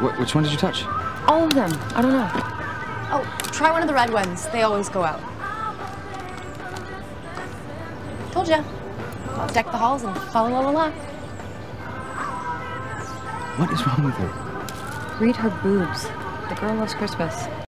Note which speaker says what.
Speaker 1: Wh- which one did you touch?
Speaker 2: All of them. I don't know.
Speaker 3: Oh, try one of the red ones. They always go out. Told ya. Deck the halls and follow la la la.
Speaker 1: What is wrong with her?
Speaker 2: Read her boobs. The girl loves Christmas.